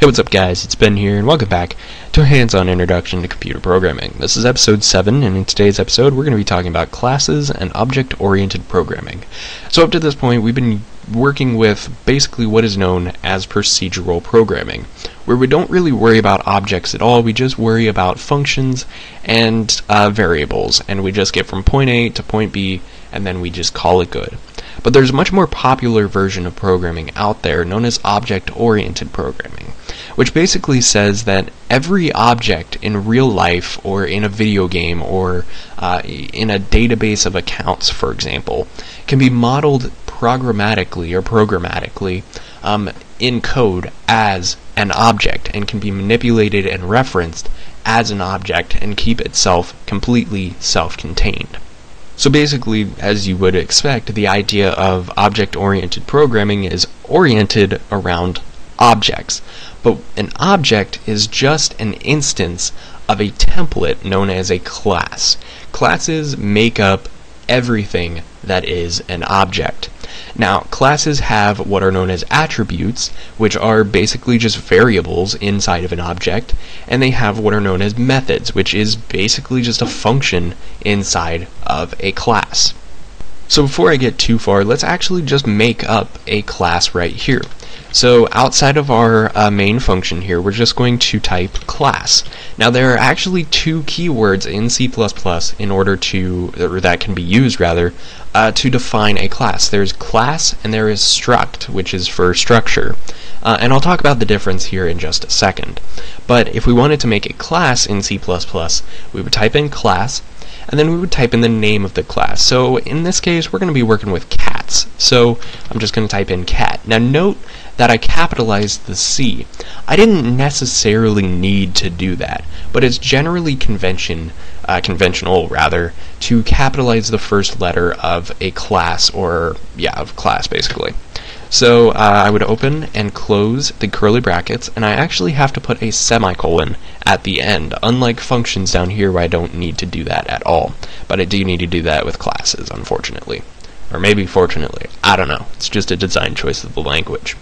Hey, what's up, guys? It's Ben here, and welcome back to a hands-on introduction to computer programming. This is episode 7, and in today's episode, we're going to be talking about classes and object-oriented programming. So up to this point, we've been working with basically what is known as procedural programming, where we don't really worry about objects at all, we just worry about functions and uh, variables, and we just get from point A to point B, and then we just call it good. But there's a much more popular version of programming out there known as object-oriented programming which basically says that every object in real life or in a video game or uh, in a database of accounts, for example, can be modeled programmatically or programmatically um, in code as an object and can be manipulated and referenced as an object and keep itself completely self-contained. So basically, as you would expect, the idea of object-oriented programming is oriented around objects. But an object is just an instance of a template known as a class. Classes make up everything that is an object. Now, classes have what are known as attributes, which are basically just variables inside of an object, and they have what are known as methods, which is basically just a function inside of a class. So before I get too far, let's actually just make up a class right here. So outside of our uh, main function here, we're just going to type class. Now there are actually two keywords in C++ in order to, or that can be used rather, uh, to define a class. There's class and there is struct, which is for structure. Uh, and I'll talk about the difference here in just a second. But if we wanted to make a class in C++, we would type in class, and then we would type in the name of the class. So in this case, we're going to be working with cats. So I'm just going to type in cat. Now note that I capitalized the C. I didn't necessarily need to do that, but it's generally convention, uh, conventional rather, to capitalize the first letter of a class, or yeah, of class basically. So uh, I would open and close the curly brackets, and I actually have to put a semicolon at the end, unlike functions down here where I don't need to do that at all. But I do need to do that with classes, unfortunately. Or maybe fortunately. I don't know. It's just a design choice of the language.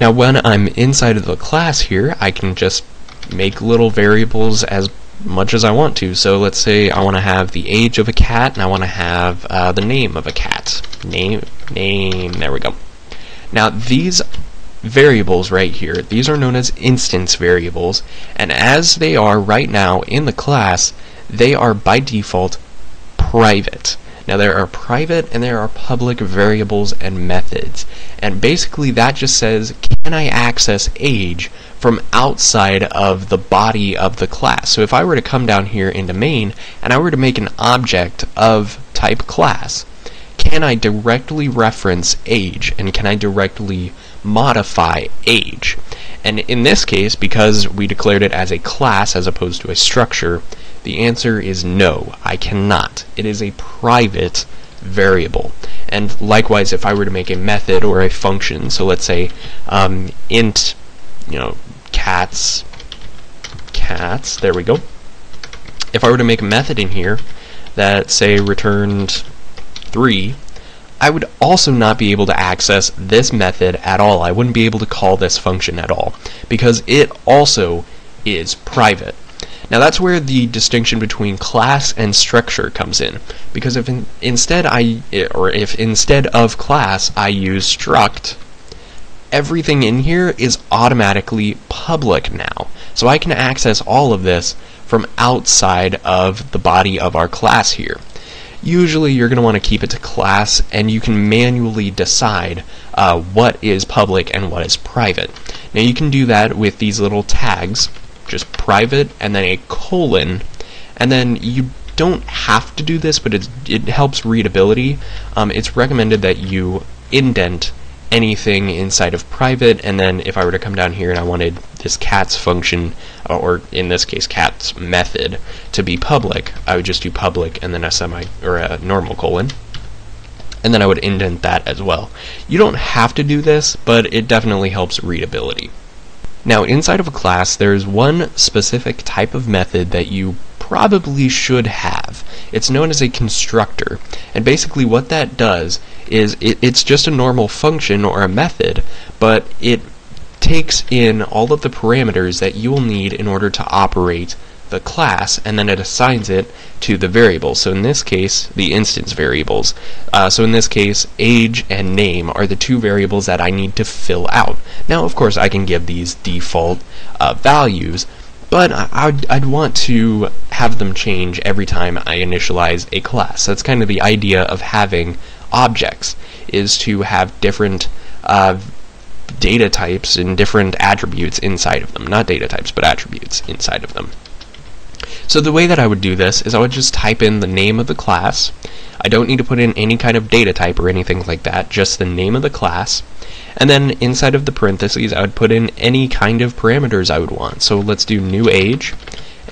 Now when I'm inside of the class here, I can just make little variables as much as I want to. So let's say I want to have the age of a cat, and I want to have uh, the name of a cat. Name, name, there we go. Now these variables right here, these are known as instance variables, and as they are right now in the class, they are by default private. Now there are private and there are public variables and methods. And basically that just says, can I access age from outside of the body of the class? So if I were to come down here into main and I were to make an object of type class, can I directly reference age and can I directly modify age? And in this case, because we declared it as a class as opposed to a structure, the answer is no, I cannot. It is a private variable. And likewise, if I were to make a method or a function, so let's say um, int, you know, cats, cats, there we go. If I were to make a method in here that, say, returned 3, I would also not be able to access this method at all. I wouldn't be able to call this function at all because it also is private. Now that's where the distinction between class and structure comes in because if in, instead I or if instead of class I use struct everything in here is automatically public now. So I can access all of this from outside of the body of our class here usually you're going to want to keep it to class and you can manually decide uh, what is public and what is private. Now you can do that with these little tags, just private and then a colon, and then you don't have to do this, but it helps readability. Um, it's recommended that you indent anything inside of private, and then if I were to come down here and I wanted this cats function, uh, or in this case cats method, to be public, I would just do public and then a semi or a normal colon. And then I would indent that as well. You don't have to do this, but it definitely helps readability. Now, inside of a class, there's one specific type of method that you probably should have. It's known as a constructor. And basically what that does is it, it's just a normal function or a method, but it takes in all of the parameters that you will need in order to operate the class, and then it assigns it to the variable. So in this case, the instance variables. Uh, so in this case, age and name are the two variables that I need to fill out. Now, of course, I can give these default uh, values, but I'd, I'd want to have them change every time I initialize a class. That's kind of the idea of having objects, is to have different uh, data types and different attributes inside of them. Not data types, but attributes inside of them. So the way that I would do this is I would just type in the name of the class. I don't need to put in any kind of data type or anything like that, just the name of the class. And then inside of the parentheses, I would put in any kind of parameters I would want. So let's do new age,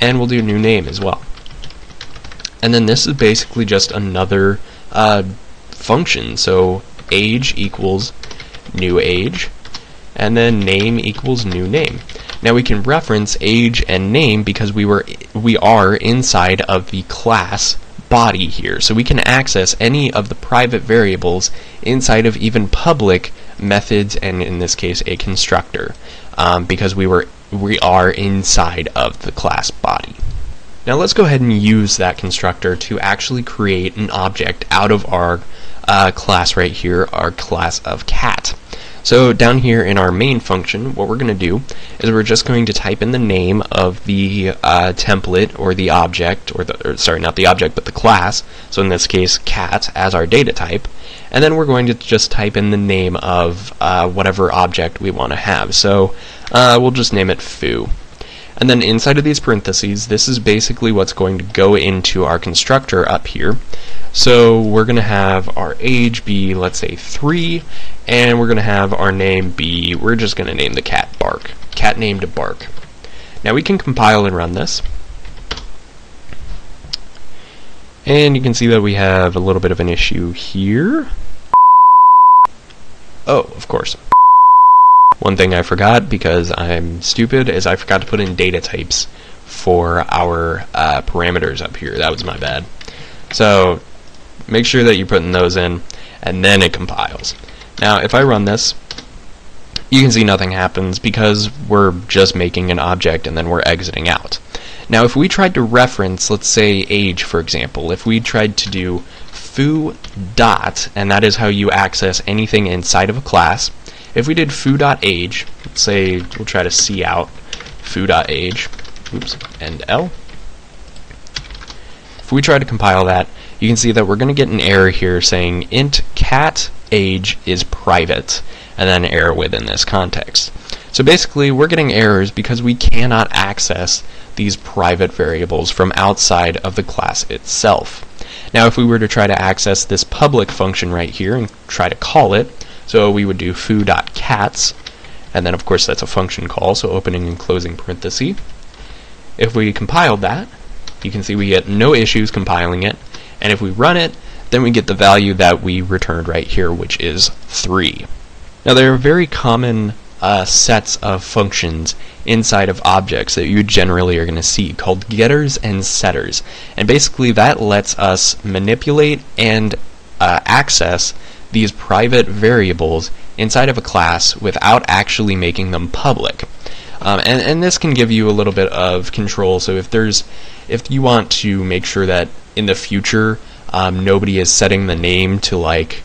and we'll do new name as well. And then this is basically just another uh, function. So age equals new age, and then name equals new name. Now we can reference age and name because we were we are inside of the class body here. So we can access any of the private variables inside of even public methods and in this case a constructor um, because we were we are inside of the class body. Now let's go ahead and use that constructor to actually create an object out of our uh, class right here, our class of cat. So down here in our main function, what we're going to do is we're just going to type in the name of the uh, template or the object, or the or, sorry, not the object, but the class. So in this case, cat as our data type, and then we're going to just type in the name of uh, whatever object we want to have. So uh, we'll just name it foo. And then inside of these parentheses, this is basically what's going to go into our constructor up here. So we're going to have our age be, let's say, 3, and we're going to have our name be, we're just going to name the cat Bark. Cat named Bark. Now we can compile and run this. And you can see that we have a little bit of an issue here. Oh, of course. One thing I forgot, because I'm stupid, is I forgot to put in data types for our uh, parameters up here. That was my bad. So make sure that you're putting those in, and then it compiles. Now, if I run this, you can see nothing happens because we're just making an object and then we're exiting out. Now, if we tried to reference, let's say, age, for example, if we tried to do foo dot, and that is how you access anything inside of a class, if we did foo.age, let's say we'll try to cout foo.age, oops, endl. If we try to compile that, you can see that we're going to get an error here saying int cat age is private, and then error within this context. So basically, we're getting errors because we cannot access these private variables from outside of the class itself. Now, if we were to try to access this public function right here and try to call it, so we would do foo.cats, and then of course that's a function call, so opening and closing parenthesis. If we compiled that, you can see we get no issues compiling it, and if we run it, then we get the value that we returned right here, which is 3. Now there are very common uh, sets of functions inside of objects that you generally are going to see called getters and setters. And basically that lets us manipulate and uh, access these private variables inside of a class without actually making them public. Um, and, and this can give you a little bit of control. So if there's, if you want to make sure that in the future um, nobody is setting the name to like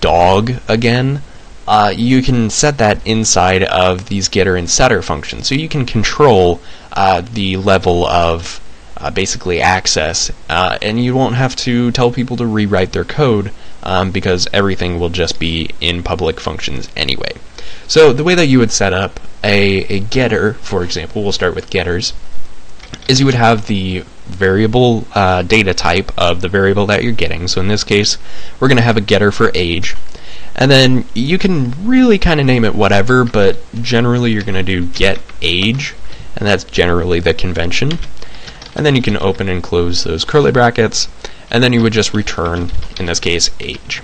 dog again, uh, you can set that inside of these getter and setter functions. So you can control uh, the level of uh, basically access, uh, and you won't have to tell people to rewrite their code um, because everything will just be in public functions anyway. So the way that you would set up a, a getter, for example, we'll start with getters, is you would have the variable uh, data type of the variable that you're getting. So in this case, we're going to have a getter for age. And then you can really kind of name it whatever, but generally you're going to do get age, and that's generally the convention. And then you can open and close those curly brackets, and then you would just return, in this case, age.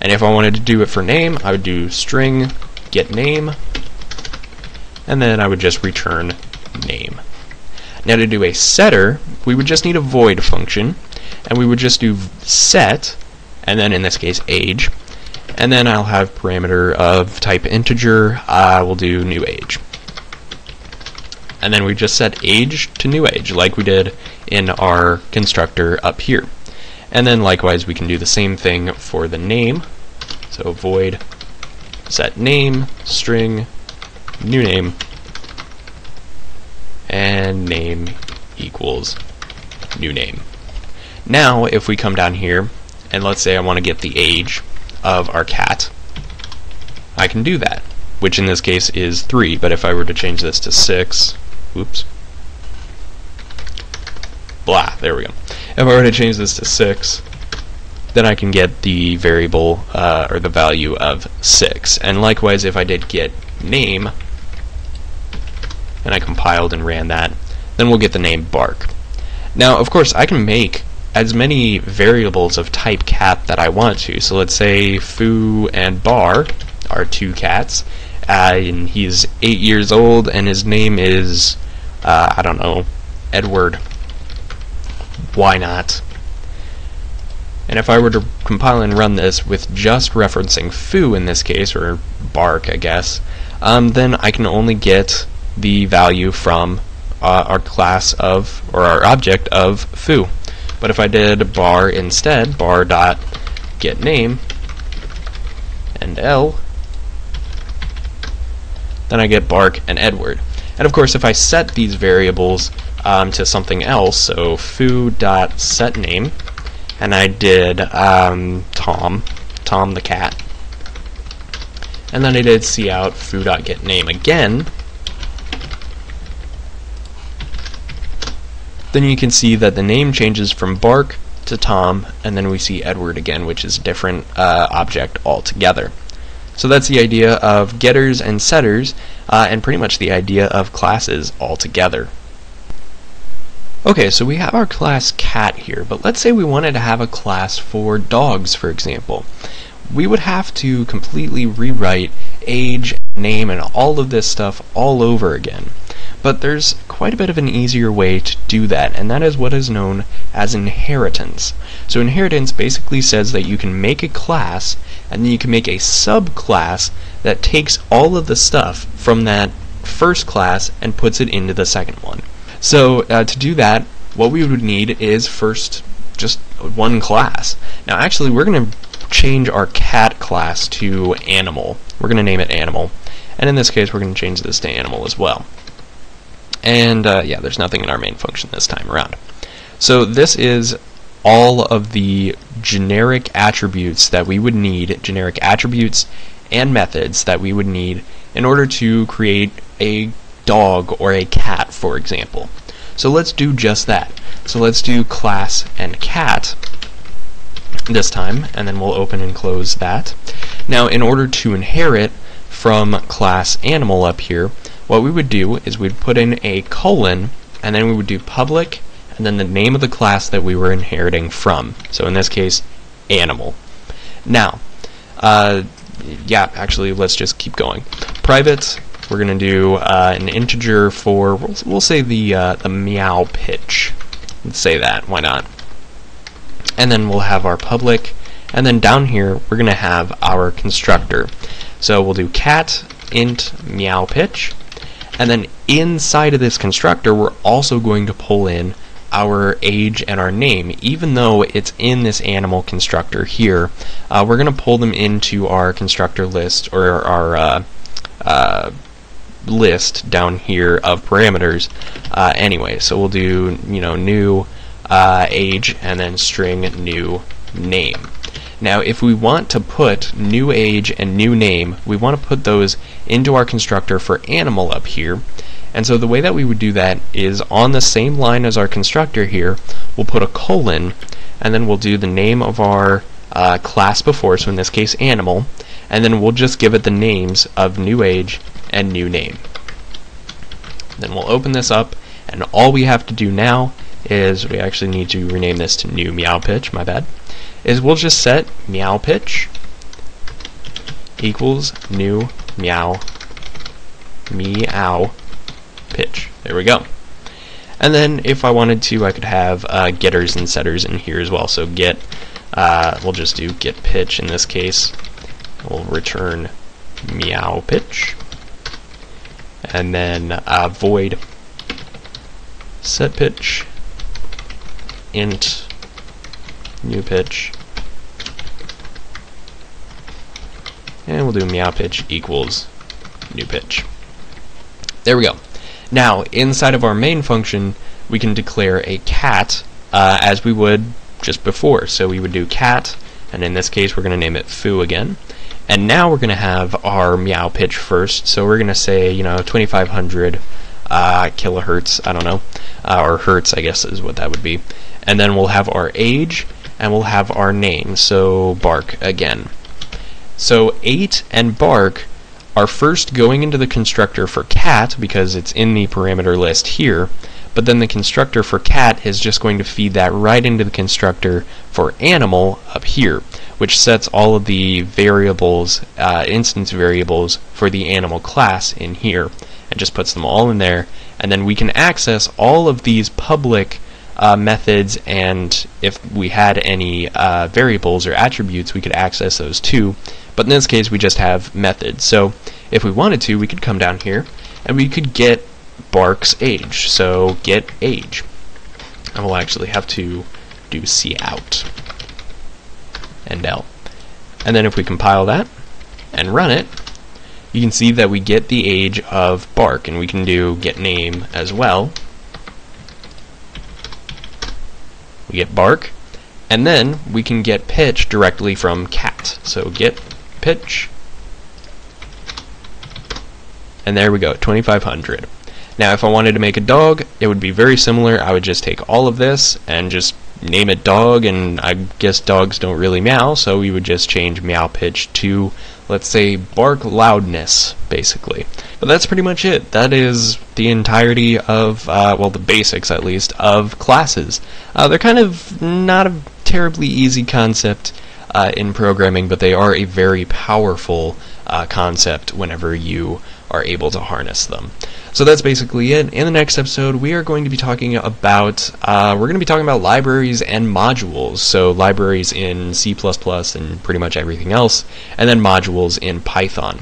And if I wanted to do it for name, I would do string get name, and then I would just return name. Now to do a setter, we would just need a void function, and we would just do set, and then in this case age, and then I'll have parameter of type integer, uh, we'll do new age. And then we just set age to new age, like we did in our constructor up here. And then likewise we can do the same thing for the name. So void set name, string, new name, and name equals new name. Now, if we come down here, and let's say I want to get the age of our cat, I can do that, which in this case is 3, but if I were to change this to 6, whoops, blah, there we go. If I were to change this to 6, then I can get the variable, uh, or the value of 6. And likewise, if I did get name, and I compiled and ran that, then we'll get the name Bark. Now, of course, I can make as many variables of type cat that I want to. So let's say Foo and Bar are two cats, uh, and he's eight years old, and his name is, uh, I don't know, Edward. Why not? And if I were to compile and run this with just referencing foo in this case, or bark, I guess, um, then I can only get the value from uh, our class of, or our object of foo. But if I did bar instead, bar dot get name, endl, then I get Bark and Edward. And of course, if I set these variables um, to something else, so foo dot set name, and I did um, Tom, Tom the cat, and then I did cout foo dot get name again, then you can see that the name changes from Bark to Tom, and then we see Edward again, which is a different uh, object altogether. So that's the idea of getters and setters, uh, and pretty much the idea of classes altogether. Okay, so we have our class cat here, but let's say we wanted to have a class for dogs, for example. We would have to completely rewrite age, name, and all of this stuff all over again. But there's quite a bit of an easier way to do that, and that is what is known as inheritance. So inheritance basically says that you can make a class, and then you can make a subclass that takes all of the stuff from that first class and puts it into the second one. So uh, to do that, what we would need is first just one class. Now actually we're going to change our cat class to animal. We're going to name it animal. And in this case we're going to change this to animal as well. And uh, yeah, there's nothing in our main function this time around. So this is all of the generic attributes that we would need, generic attributes and methods that we would need in order to create a dog or a cat, for example. So let's do just that. So let's do class and cat this time, and then we'll open and close that. Now, in order to inherit from class animal up here, what we would do is we'd put in a colon, and then we would do public, and then the name of the class that we were inheriting from. So in this case, animal. Now, uh, yeah, actually, let's just keep going. Private, we're going to do uh, an integer for, we'll, we'll say the, uh, the meow pitch. Let's say that, why not? And then we'll have our public, and then down here, we're going to have our constructor. So we'll do cat int meow pitch, and then inside of this constructor, we're also going to pull in our age and our name, even though it's in this animal constructor here. Uh, we're going to pull them into our constructor list or our uh, uh, list down here of parameters uh, anyway. So we'll do you know new uh, age and then string new name. Now, if we want to put new age and new name, we want to put those into our constructor for animal up here. And so the way that we would do that is on the same line as our constructor here, we'll put a colon, and then we'll do the name of our uh, class before, so in this case animal, and then we'll just give it the names of new age and new name. Then we'll open this up, and all we have to do now is we actually need to rename this to new meow pitch, my bad is we'll just set meow pitch equals new meow meow pitch. There we go. And then if I wanted to, I could have uh, getters and setters in here as well. So get, uh, we'll just do get pitch in this case we'll return meow pitch, and then uh, void set pitch int new pitch and we'll do meow pitch equals new pitch there we go now inside of our main function we can declare a cat uh, as we would just before so we would do cat and in this case we're going to name it foo again and now we're going to have our meow pitch first so we're going to say you know 2500 uh, kilohertz, I don't know, uh, or hertz, I guess is what that would be. And then we'll have our age, and we'll have our name, so bark again. So 8 and bark are first going into the constructor for cat, because it's in the parameter list here, but then the constructor for cat is just going to feed that right into the constructor for animal up here, which sets all of the variables, uh, instance variables, for the animal class in here and just puts them all in there. And then we can access all of these public uh, methods, and if we had any uh, variables or attributes, we could access those too. But in this case, we just have methods. So if we wanted to, we could come down here and we could get Bark's age. So get age. And we'll actually have to do cout and L. And then if we compile that and run it, you can see that we get the age of Bark, and we can do get name as well. We get Bark, and then we can get pitch directly from cat. So get pitch, and there we go, 2500. Now if I wanted to make a dog, it would be very similar. I would just take all of this and just name it dog, and I guess dogs don't really meow, so we would just change meow pitch to let's say, bark loudness, basically. But that's pretty much it. That is the entirety of, uh, well, the basics at least, of classes. Uh, they're kind of not a terribly easy concept uh, in programming, but they are a very powerful uh, concept whenever you are able to harness them. So that's basically it. In the next episode, we are going to be talking about uh, we're going to be talking about libraries and modules. So libraries in C++ and pretty much everything else, and then modules in Python.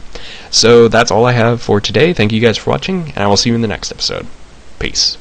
So that's all I have for today. Thank you guys for watching, and I will see you in the next episode. Peace.